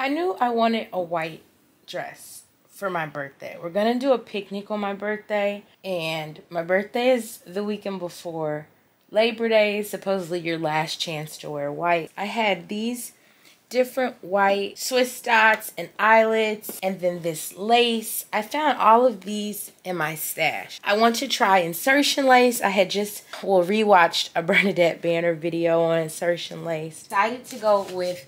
I knew I wanted a white dress for my birthday. We're gonna do a picnic on my birthday, and my birthday is the weekend before Labor Day, supposedly your last chance to wear white. I had these different white Swiss dots and eyelets and then this lace. I found all of these in my stash. I want to try insertion lace. I had just, well, rewatched a Bernadette Banner video on insertion lace. Decided to go with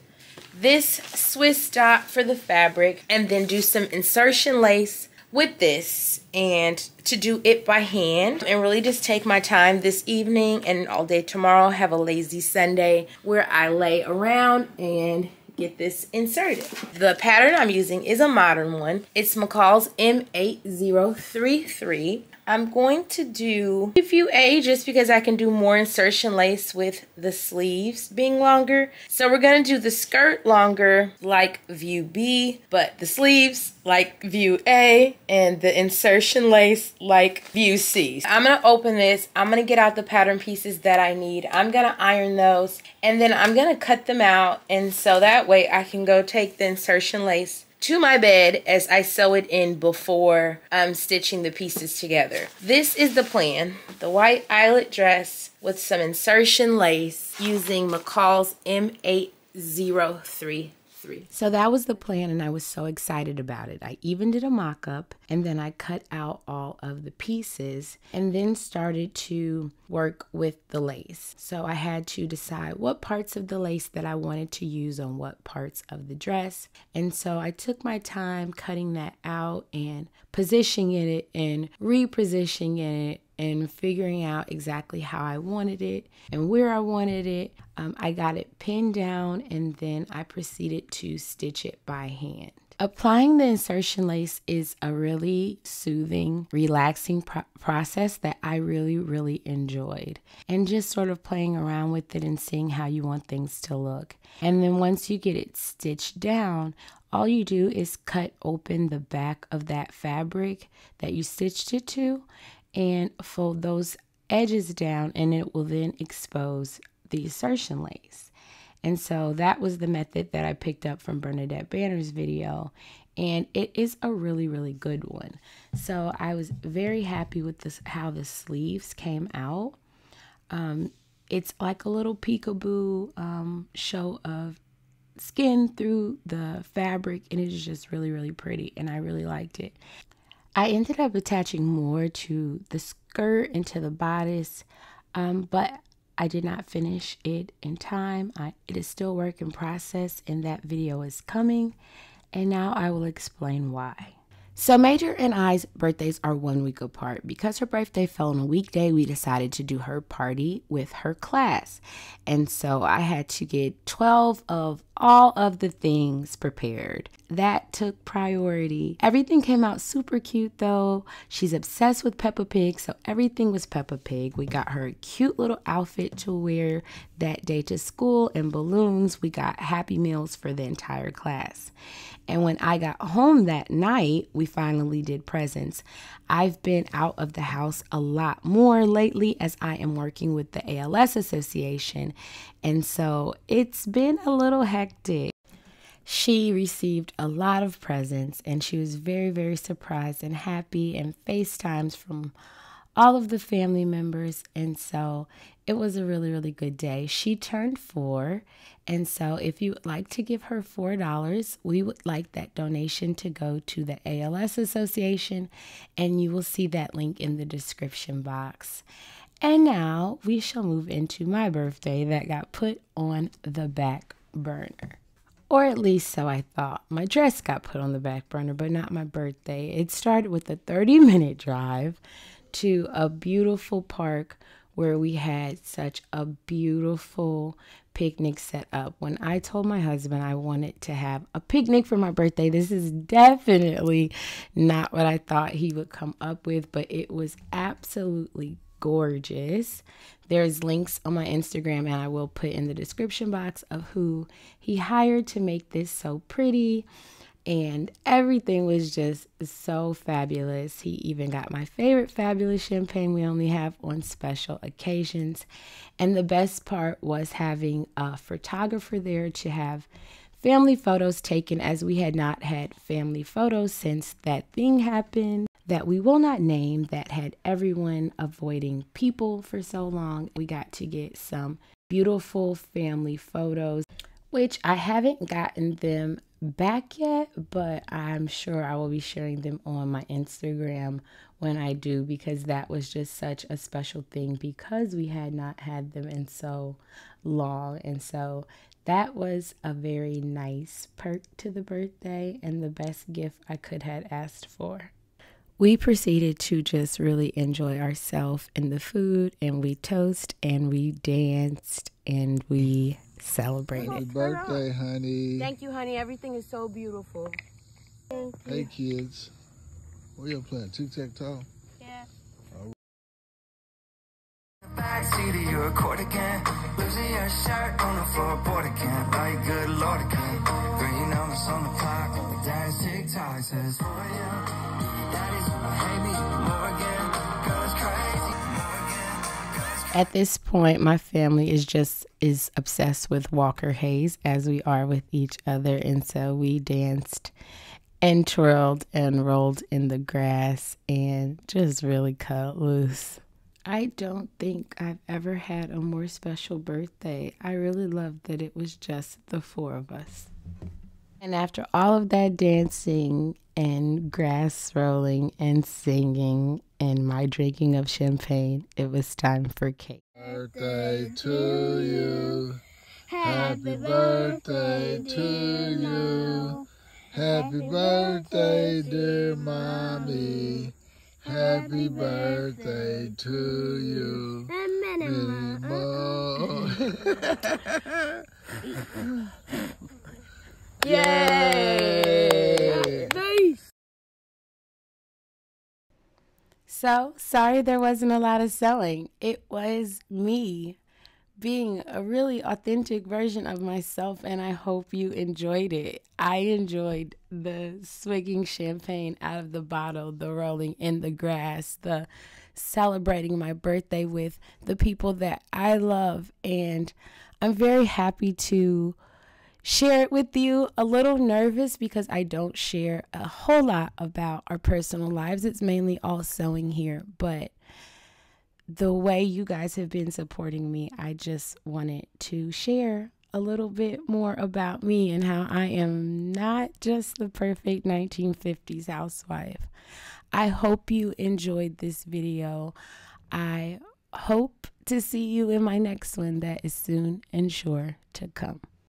this Swiss dot for the fabric and then do some insertion lace with this and to do it by hand and really just take my time this evening and all day tomorrow have a lazy Sunday where I lay around and get this inserted. The pattern I'm using is a modern one. It's McCall's M8033 I'm going to do view A just because I can do more insertion lace with the sleeves being longer. So we're going to do the skirt longer like view B, but the sleeves like view A and the insertion lace like view C. I'm going to open this. I'm going to get out the pattern pieces that I need. I'm going to iron those and then I'm going to cut them out and so that way I can go take the insertion lace to my bed as I sew it in before I'm stitching the pieces together. This is the plan. The white eyelet dress with some insertion lace using McCall's M803 three. So that was the plan, and I was so excited about it. I even did a mock up, and then I cut out all of the pieces and then started to work with the lace. So I had to decide what parts of the lace that I wanted to use on what parts of the dress. And so I took my time cutting that out and positioning it and repositioning it and figuring out exactly how I wanted it and where I wanted it. Um, I got it pinned down and then I proceeded to stitch it by hand. Applying the insertion lace is a really soothing, relaxing pro- process that I really, really enjoyed. And just sort of playing around with it and seeing how you want things to look. And then once you get it stitched down, all you do is cut open the back of that fabric that you stitched it to and fold those edges down and it will then expose the insertion lace. And so that was the method that I picked up from Bernadette Banner's video and it is a really really good one. So I was very happy with this how the sleeves came out. Um, it's like a little peekaboo um, show of skin through the fabric and it is just really really pretty and I really liked it. I ended up attaching more to the skirt and to the bodice, um, but I did not finish it in time. I, it is still work in process, and that video is coming. And now I will explain why. So, Major and I's birthdays are one week apart. Because her birthday fell on a weekday, we decided to do her party with her class. And so I had to get 12 of all of the things prepared. That took priority. Everything came out super cute though. She's obsessed with Peppa Pig, so everything was Peppa Pig. We got her a cute little outfit to wear that day to school and balloons. We got Happy Meals for the entire class. And when I got home that night, we finally did presents. I've been out of the house a lot more lately as I am working with the ALS Association. And so it's been a little hectic. She received a lot of presents and she was very, very surprised and happy and FaceTimes from all of the family members. And so it was a really, really good day. She turned four. And so if you would like to give her $4, we would like that donation to go to the ALS Association. And you will see that link in the description box. And now we shall move into my birthday that got put on the back burner. Or at least so I thought. My dress got put on the back burner, but not my birthday. It started with a 30 minute drive to a beautiful park where we had such a beautiful picnic set up. When I told my husband I wanted to have a picnic for my birthday, this is definitely not what I thought he would come up with, but it was absolutely gorgeous. There's links on my Instagram, and I will put in the description box of who he hired to make this so pretty. And everything was just so fabulous. He even got my favorite fabulous champagne we only have on special occasions. And the best part was having a photographer there to have family photos taken as we had not had family photos since that thing happened that we will not name that had everyone avoiding people for so long. We got to get some beautiful family photos, which I haven't gotten them back yet, but I'm sure I will be sharing them on my Instagram when I do because that was just such a special thing because we had not had them in so long. And so that was a very nice perk to the birthday and the best gift I could have asked for we proceeded to just really enjoy ourselves and the food and we toast and we danced and we celebrated. Happy birthday, honey. Thank you, honey. Everything is so beautiful. Hey, kids. What you playing? Tic-tac-toe? Yeah. Backseat of your court again. Losing your shirt on the floorboard again. Like good lord again. Green numbers on the clock. Dad's TikTok says, for you. At this point, my family is just is obsessed with Walker Hayes as we are with each other, and so we danced and twirled and rolled in the grass and just really cut loose. I don't think I've ever had a more special birthday. I really loved that it was just the four of us. And after all of that dancing and grass rolling and singing and my drinking of champagne, it was time for cake. Birthday to you. Happy birthday to you. Happy birthday, dear mommy. Happy birthday to you. Many more. Yay! So sorry there wasn't a lot of selling. It was me being a really authentic version of myself, and I hope you enjoyed it. I enjoyed the swigging champagne out of the bottle, the rolling in the grass, the celebrating my birthday with the people that I love, and I'm very happy to share it with you. A little nervous because I don't share a whole lot about our personal lives. It's mainly all sewing here, but the way you guys have been supporting me, I just wanted to share a little bit more about me and how I am not just the perfect 1950s housewife. I hope you enjoyed this video. I hope to see you in my next one that is soon and sure to come.